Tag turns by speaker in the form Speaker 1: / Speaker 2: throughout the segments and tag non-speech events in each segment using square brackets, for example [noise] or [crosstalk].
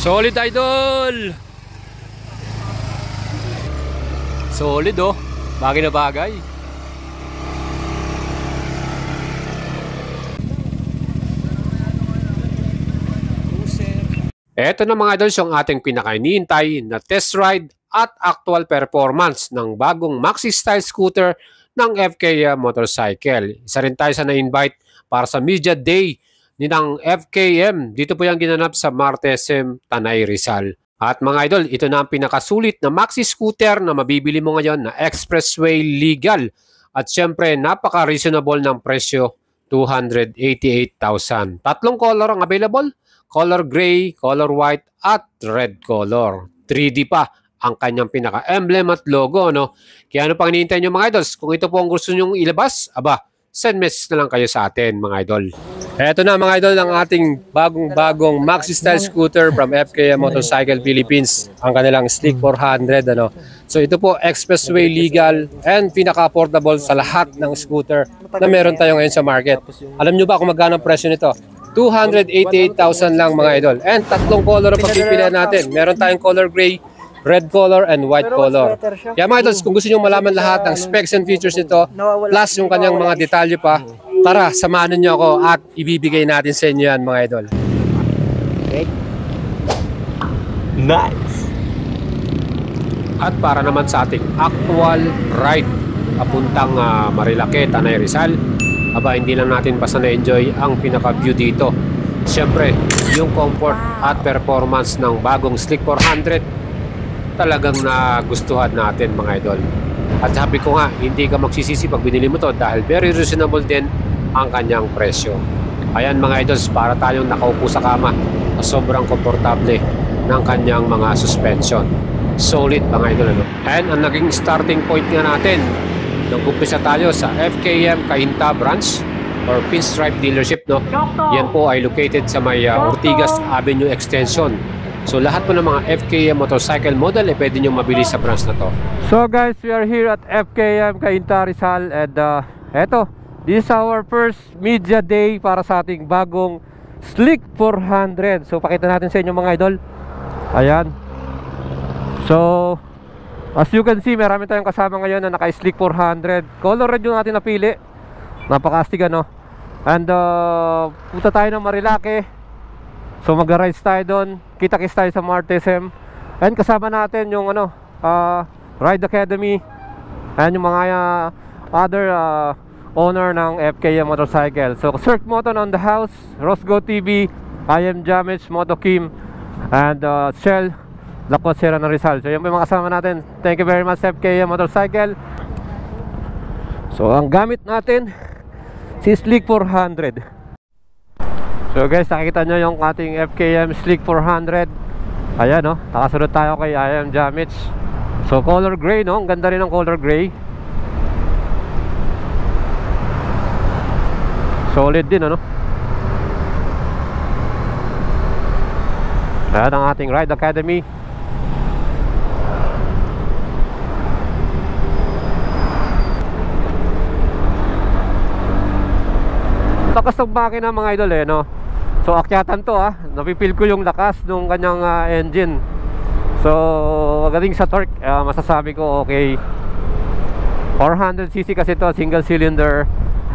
Speaker 1: Solid idol! Solid oh. Bagay na bagay. Ito na mga idols yung ating pinakainihintay na test ride at actual performance ng bagong Maxi Style scooter ng FKM Motorcycle. Isa rin tayo sa na-invite para sa Media Day ng FKM. Dito po yung ginanap sa Martesem, Tanay Rizal. At mga idol, ito na ang pinakasulit na maxi scooter na mabibili mo ngayon na expressway legal. At syempre, napaka-reasonable ng presyo, 288,000. Tatlong color ang available, color gray, color white, at red color. 3D pa ang kanyang pinaka-emblem at logo. No? Kaya ano pang hinihintay nyo mga idols? Kung ito po ang gusto nyong ilabas, aba, send message na lang kayo sa atin mga idol. Ito na mga idol ang ating bagong-bagong Maxi Style scooter from FKM Motorcycle Philippines. Ang kanilang Slick 400 ano. So ito po expressway legal and pinaka-affordable sa lahat ng scooter na meron tayo ngayon sa market. Alam nyo ba kung magkano ang presyo nito? 288,000 lang mga idol. And tatlong color ang pagpipilian natin. Meron tayong color gray, red color and white color. Kaya mga idols, kung gusto nyo malaman lahat ng specs and features nito, plus yung kanyang mga detalye pa, tara, samahan nyo ako at ibibigay natin sa inyo yan mga idol.
Speaker 2: Nice.
Speaker 1: At para naman sa ating actual ride papuntang uh, Marilake, Tanay Rizal, aba hindi lang natin basta na-enjoy ang pinaka-view dito. Siyempre, yung comfort at performance ng bagong Slick 400 talagang nagustuhan natin mga idol. At sabi ko nga, hindi ka magsisisi pag binili mo to dahil very reasonable din ang kanyang presyo. Ayan mga idols, para tayong nakaupo sa kama na sobrang komportable ng kanyang mga suspension. Solid mga idol. Ano? And ang naging starting point nga natin, nung umpisa tayo sa FKM Kainta branch or Pinstripe dealership. No? Yan po ay located sa may uh, Ortigas Avenue Extension So lahat po ng mga FKM motorcycle model eh pwede nyo mabili sa branch na to.
Speaker 3: So guys, we are here at FKM Cainta Rizal and uh, eto, this is our first media day para sa ating bagong Slick 400. So pakita natin sa inyo mga idol. Ayan. So as you can see, marami tayong kasama ngayon na naka-Slick 400. Color red yung natin napili. Napakastig ano. And uh, punta tayo ng Marilake So mag-rides tayo doon. Kita-kits tayo sa Martesem. And kasama natin yung ano, uh, Ride Academy. And yung mga uh, other uh, owner ng FKM Motorcycle. So Cirque Moto on the house, Rosgo TV, I am Jamage, Moto Kim, and uh, Shell, Lakot Sierra ng Rizal. So yung mga kasama natin. Thank you very much FKM Motorcycle. So ang gamit natin si Slick 400. So guys, nakikita nyo yung ating FKM Slick 400 Ayan no, nakasunod tayo kay IM Jamits. So color gray no, ang ganda rin ng color gray. Solid din ano? Ayan ang ating Ride Academy. Lakas ng makina mga idol eh no So akyatan to ah. Napipil ko yung lakas ng kanyang uh, engine. So magaling sa torque uh, Masasabi ko okay. 400cc kasi to Single cylinder.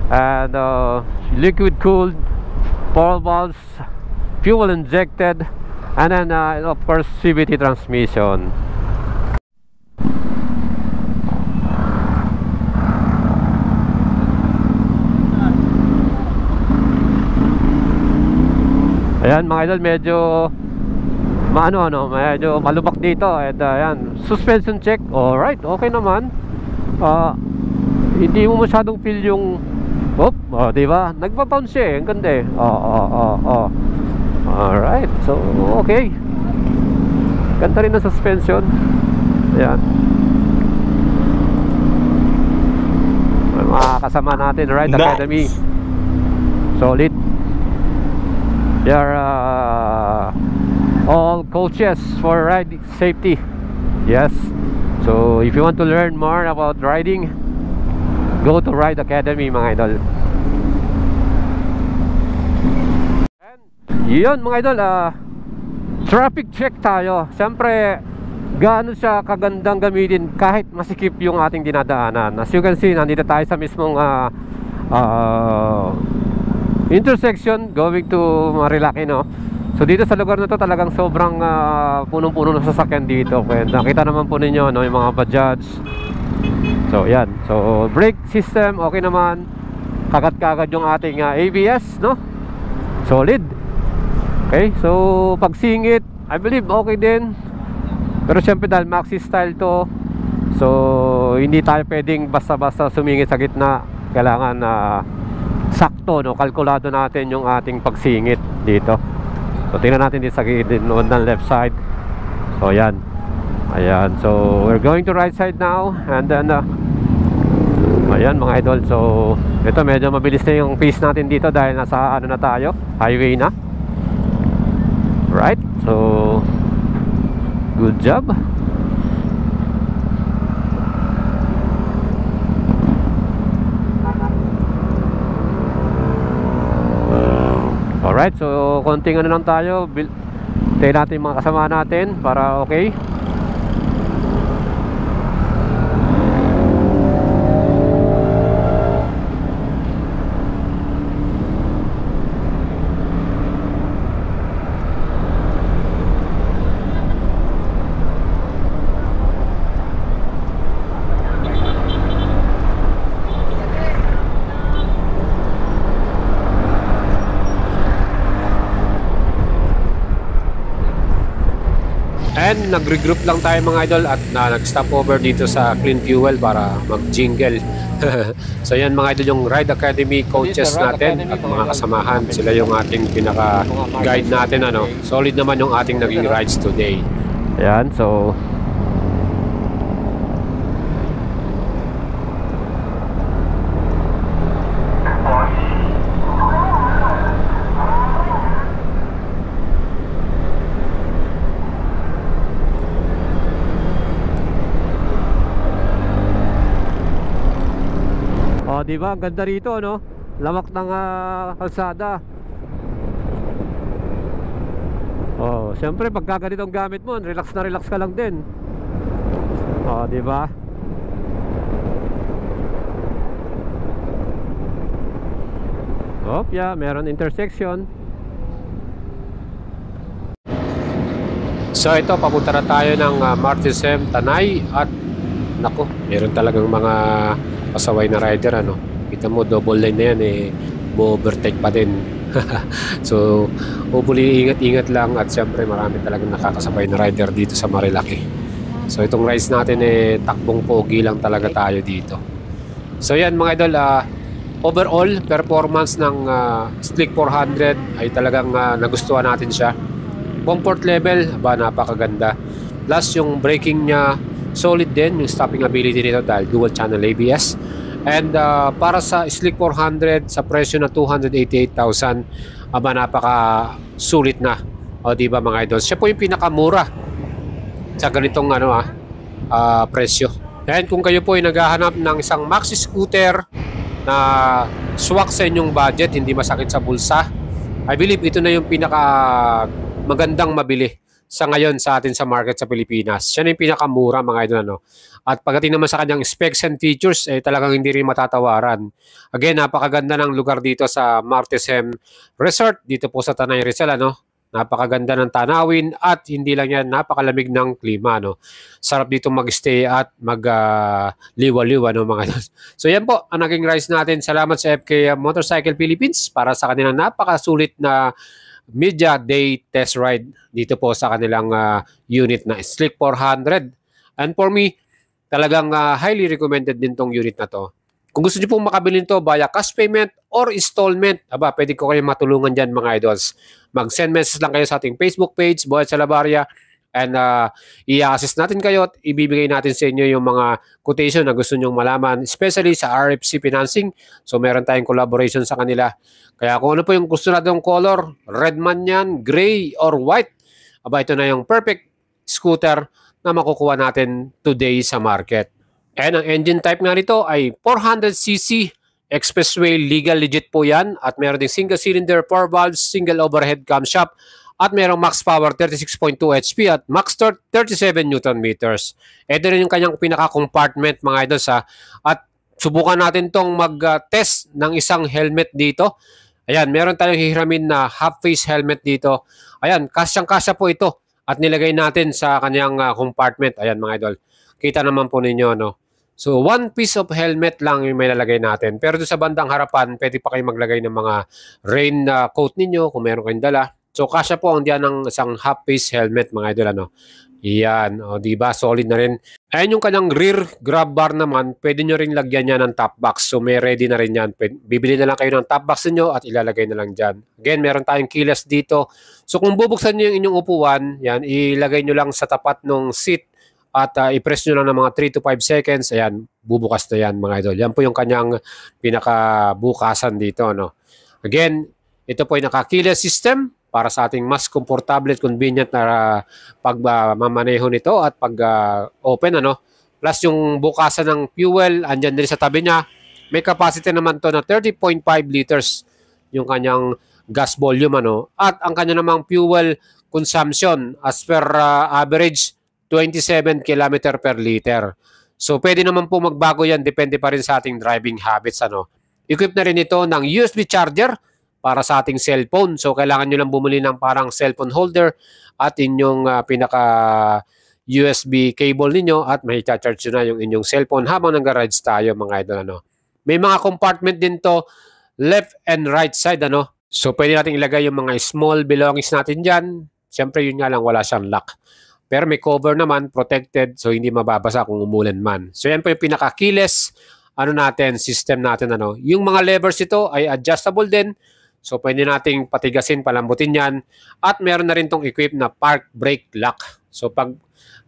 Speaker 3: And uh, liquid cooled 4 valves Fuel injected. And then uh, of course CVT transmission Ayan mga idol medyo maano ano medyo malubak dito. And uh, ayan suspension check. Alright okay naman. Uh, hindi mo masyadong feel yung op oh, di ba? Nagpa-bounce siya eh. Ang ganda eh. Oh oh oh oh alright so okay. Ganda rin ang suspension. Ayan. Mga kasama natin right nice. academy. Solid they are uh, all coaches for riding safety yes so if you want to learn more about riding go to Ride Academy mga idol and yun mga idol uh, traffic check tayo. Siyempre, gaano siya kagandang gamitin kahit masikip yung ating dinadaanan. As you can see, nandito tayo sa mismong ah, ah, intersection going to Marilaki, no? So dito sa lugar na to talagang sobrang ah, punong-puno ng sasakyan dito. Kaya nakita naman po ninyo no, yung mga Bajaj. So yan. So brake system okay naman. Kagat-kagat yung ating ah, ABS, no? Solid. Okay? So pag singit, I believe okay din. Pero syempre dahil maxi style to, so hindi tayo pwedeng basta-basta sumingit sa gitna. Kailangan na sakto, no? Kalkulado natin yung ating pagsingit dito. So tingnan natin dito sa gilid noon ng left side. So ayan. Ayan. So we're going to right side now and then uh, Ayan mga idol. So ito medyo mabilis na yung pace natin dito dahil nasa ano na tayo, highway na. Right? So good job. Alright, so konting ano lang tayo Tayo natin mga kasama natin para okay
Speaker 1: And nag-regroup lang tayo mga idol at na nag-stop over dito sa Clean Fuel para mag-jingle. [laughs] so yan mga idol yung Ride Academy coaches natin
Speaker 3: Academy,
Speaker 1: at
Speaker 3: mga
Speaker 1: kasamahan. Sila yung ating pinaka-guide natin. ano Solid naman yung ating naging rides today.
Speaker 3: Ayan, so di ba? Ganda rito, no? Lamak ng ah, kalsada. Oh, siyempre pagka ganitong gamit mo, relax na relax ka lang din. Oh, di ba? Oh, yeah, meron intersection.
Speaker 1: So ito, papunta na tayo ng uh, Martisem, Tanay at nako, meron talagang mga pasaway na rider ano. Kita mo double line na yan eh, overtake pa din. [laughs] so, hopefully ingat-ingat lang at siyempre marami talagang nakakasabay na rider dito sa Marilaki. So itong rides natin eh takbong pogi lang talaga tayo dito. So yan mga idol, ah, overall performance ng ah, Slick 400 ay talagang ah, nagustuhan natin siya comfort level, ba napakaganda. Plus yung braking niya solid din, yung stopping ability nito dahil dual channel ABS. And uh, para sa Slick 400 sa presyo na 288,000, aba napaka sulit na. O di ba mga idol? Siya po yung pinakamura sa ganitong ano ah, ah, presyo. And kung kayo po ay naghahanap ng isang maxi scooter na swak sa inyong budget, hindi masakit sa bulsa, I believe ito na yung pinaka magandang mabili sa ngayon sa atin sa market sa Pilipinas. Siya na yung pinakamura mga idol ano. At pagdating naman sa kanyang specs and features eh talagang hindi rin matatawaran. Again, napakaganda ng lugar dito sa Martesem Resort dito po sa Tanay Rizal ano. Napakaganda ng tanawin at hindi lang yan napakalamig ng klima no. Sarap dito magstay at mag ah, liwa-liwa no mga idol. [laughs] So yan po ang naging rides natin. Salamat sa FK Motorcycle Philippines para sa kanilang napakasulit na media day test ride dito po sa kanilang ah, unit na Slick 400. And for me, talagang ah, highly recommended din tong unit na to. Kung gusto niyo pong makabili nito via cash payment or installment, aba, pwede ko kayo matulungan dyan mga idols. Mag-send message lang kayo sa ating Facebook page, Boyd Salabaria, and uh, i-assist natin kayo at ibibigay natin sa inyo yung mga quotation na gusto nyong malaman, especially sa RFC Financing. So meron tayong collaboration sa kanila. Kaya kung ano po yung gusto natin color, red man yan, gray or white, aba ito na yung perfect scooter na makukuha natin today sa market. And ang engine type nga nito ay 400cc Expressway legal legit po yan at meron ding single cylinder 4 valves, single overhead camshaft at merong max power 36.2 HP at max torque 37 Newton meters. Ito rin yung kanyang pinaka-compartment mga idol sa at subukan natin tong mag-test ng isang helmet dito. Ayan, meron tayong hihiramin na half-face helmet dito. Ayan, kasyang-kasya po ito at nilagay natin sa kanyang ah, compartment. Ayan mga idol, kita naman po ninyo no. So, one piece of helmet lang yung may lalagay natin. Pero sa bandang harapan, pwede pa kayo maglagay ng mga rain na coat ninyo kung meron kayong dala. So, kasya po ang diyan ng isang half-face helmet, mga idol, ano. Iyan, o, di ba? Solid na rin. Ayan yung kanyang rear grab bar naman, pwede nyo rin lagyan yan ng top box. So, may ready na rin yan. Bibili na lang kayo ng top box niyo at ilalagay na lang dyan. Again, meron tayong keyless dito. So, kung bubuksan nyo yung inyong upuan, yan, ilagay nyo lang sa tapat ng seat at uh, i-press nyo lang ng mga 3 to 5 seconds, ayan, bubukas na yan mga idol. Yan po yung kanyang pinakabukasan dito. No? Again, ito po ay naka-keyless system para sa ating mas komportable at convenient na uh, pagmamaneho nito at pag-open. ano. Plus yung bukasan ng fuel, andyan din sa tabi niya. May capacity naman to na 30.5 liters yung kanyang gas volume. ano At ang kanya namang fuel consumption as per uh, average 27 km per liter. So pwede naman po magbago yan, depende pa rin sa ating driving habits. Ano. Equip na rin ito ng USB charger para sa ating cellphone. So kailangan nyo lang bumili ng parang cellphone holder at inyong ah, pinaka USB cable ninyo at may charge na yung inyong cellphone habang nag-rides tayo mga idol. Ano. May mga compartment din to left and right side. Ano. So pwede natin ilagay yung mga small belongings natin dyan. Siyempre yun nga lang wala siyang lock. Pero may cover naman, protected, so hindi mababasa kung umulan man. So yan po yung pinaka-keyless ano natin, system natin. Ano. Yung mga levers ito ay adjustable din. So pwede nating patigasin, palambutin yan. At meron na rin tong equip na park brake lock. So pag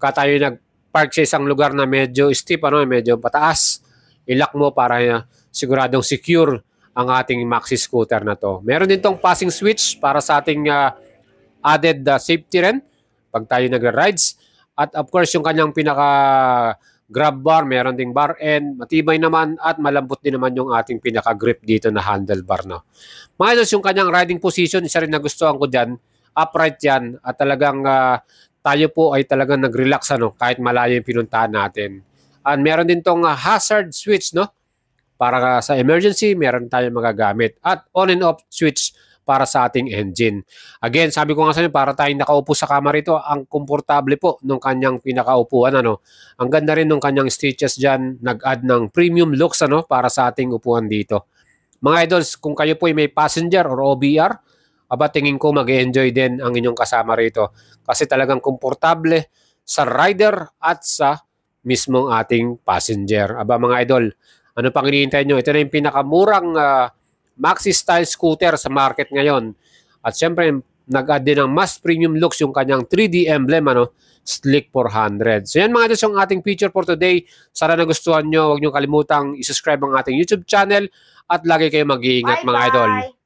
Speaker 1: tayo nag-park sa isang lugar na medyo steep, ano, medyo pataas, ilock mo para uh, siguradong secure ang ating maxi scooter na to. Meron din tong passing switch para sa ating uh, added uh, safety rin pag tayo nagra-rides. At of course, yung kanyang pinaka grab bar, meron ding bar end, matibay naman at malambot din naman yung ating pinaka grip dito na handlebar. No? Idols, yung kanyang riding position, isa rin nagustuhan ko dyan, upright yan at talagang ah, tayo po ay talagang nag-relax ano, kahit malayo yung pinuntahan natin. And meron din tong ah, hazard switch, no? Para sa emergency, meron tayong magagamit. At on and off switch para sa ating engine. Again, sabi ko nga sa inyo, para tayong nakaupo sa kama rito, ang komportable po nung kanyang pinakaupuan. Ano? Ang ganda rin nung kanyang stitches dyan, nag-add ng premium looks ano, para sa ating upuan dito. Mga idols, kung kayo po ay may passenger or OBR, aba tingin ko mag enjoy din ang inyong kasama rito. Kasi talagang komportable sa rider at sa mismong ating passenger. Aba mga idol, ano pang hinihintay nyo? Ito na yung pinakamurang ah, maxi style scooter sa market ngayon. At syempre, nag-add din ng mas premium looks yung kanyang 3D emblem, ano, Slick 400. So yan mga idol yung ating feature for today. Sana nagustuhan nyo. Huwag nyo kalimutang isubscribe ang ating YouTube channel at lagi kayo mag-iingat mga idol.